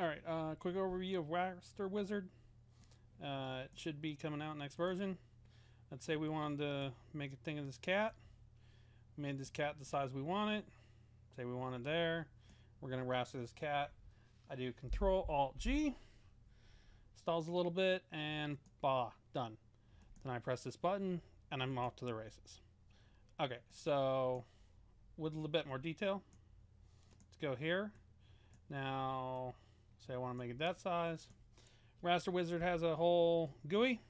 All right, uh, quick overview of Raster Wizard. Uh, it should be coming out next version. Let's say we wanted to make a thing of this cat. Made this cat the size we want it. Say we want it there. We're gonna raster this cat. I do Control Alt G. Stalls a little bit and bah, done. Then I press this button and I'm off to the races. Okay, so with a little bit more detail, let's go here. Now, say I want to make it that size. Raster Wizard has a whole GUI.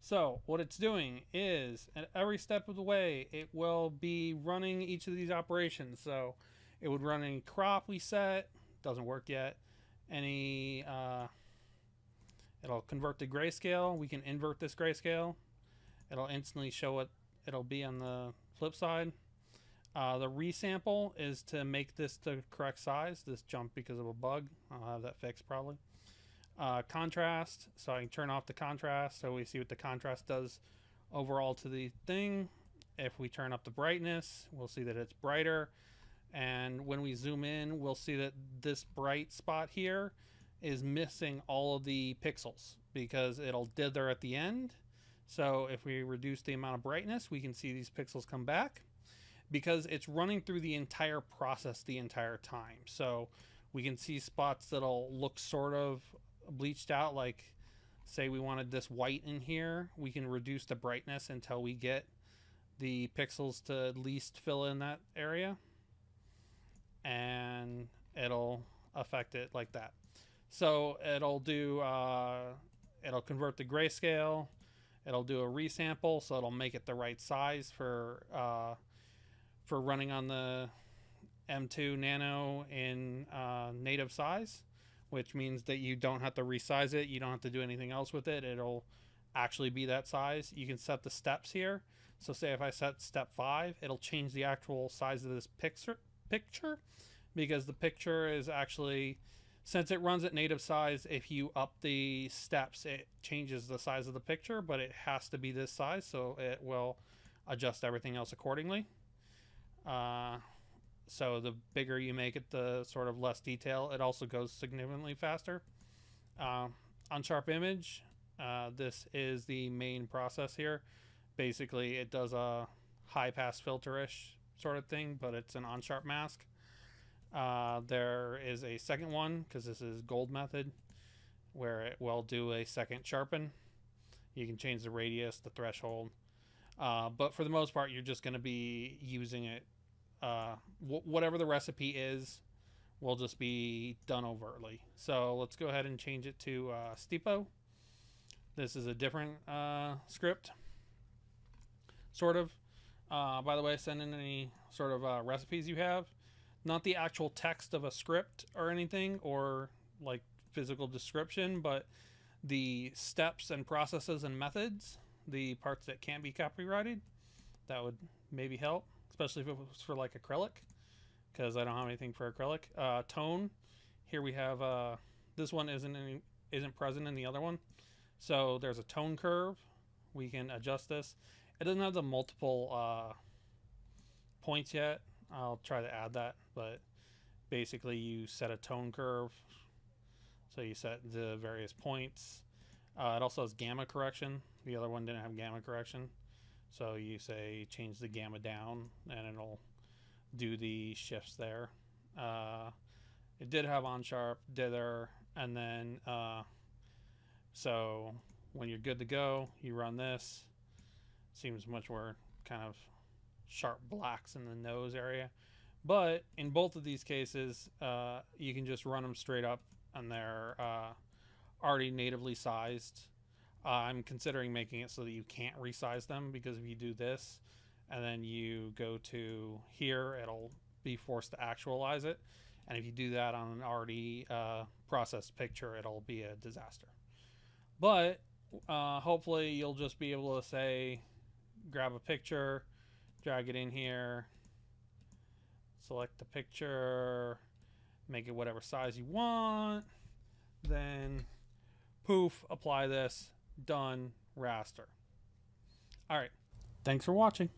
So what it's doing is at every step of the way, it will be running each of these operations. So it would run any crop we set, doesn't work yet. Any, uh, it'll convert to grayscale. We can invert this grayscale. It'll instantly show what it'll be on the flip side. Uh, the resample is to make this the correct size. This jumped because of a bug. I'll have that fixed probably. Uh, contrast, so I can turn off the contrast so we see what the contrast does overall to the thing. If we turn up the brightness, we'll see that it's brighter. And when we zoom in, we'll see that this bright spot here is missing all of the pixels because it'll dither at the end. So if we reduce the amount of brightness, we can see these pixels come back because it's running through the entire process the entire time. So we can see spots that'll look sort of bleached out like say we wanted this white in here we can reduce the brightness until we get the pixels to at least fill in that area. And it'll affect it like that. So it'll do uh, it'll convert the grayscale. It'll do a resample so it'll make it the right size for uh, for running on the M2 Nano in uh, native size which means that you don't have to resize it. You don't have to do anything else with it. It'll actually be that size. You can set the steps here. So say if I set step five, it'll change the actual size of this picture picture because the picture is actually since it runs at native size, if you up the steps, it changes the size of the picture, but it has to be this size, so it will adjust everything else accordingly. Uh, so the bigger you make it, the sort of less detail. It also goes significantly faster. Uh, on Sharp Image, uh, this is the main process here. Basically, it does a high pass filter-ish sort of thing, but it's an unsharp mask. Uh, there is a second one, because this is gold method, where it will do a second sharpen. You can change the radius, the threshold. Uh, but for the most part, you're just going to be using it whatever the recipe is will just be done overtly. So let's go ahead and change it to uh, Stipo. This is a different uh, script, sort of. Uh, by the way, send in any sort of uh, recipes you have. Not the actual text of a script or anything, or like physical description, but the steps and processes and methods, the parts that can't be copyrighted. That would maybe help especially if it was for like acrylic, because I don't have anything for acrylic. Uh, tone, here we have uh, this one isn't any, isn't present in the other one, so there's a tone curve. We can adjust this. It doesn't have the multiple uh, points yet. I'll try to add that, but basically you set a tone curve. So you set the various points. Uh, it also has gamma correction. The other one didn't have gamma correction. So you say change the gamma down and it'll do the shifts there. Uh, it did have unsharp, dither, and then uh, so when you're good to go, you run this. Seems much more kind of sharp blacks in the nose area. But in both of these cases, uh, you can just run them straight up and they're uh, already natively sized uh, I'm considering making it so that you can't resize them because if you do this and then you go to here, it'll be forced to actualize it. And if you do that on an already uh, processed picture, it'll be a disaster. But uh, hopefully you'll just be able to say, grab a picture, drag it in here, select the picture, make it whatever size you want, then poof, apply this, done raster. All right. Thanks for watching.